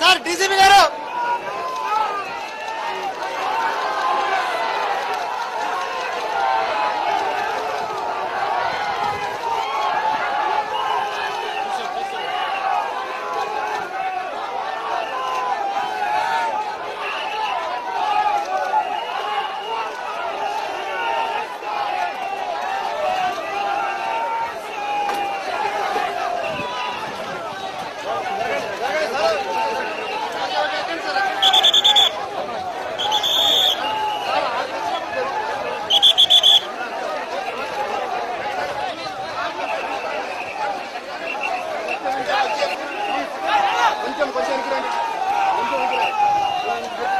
Sir DCP గారు! jam konsen kira. Untuk kira.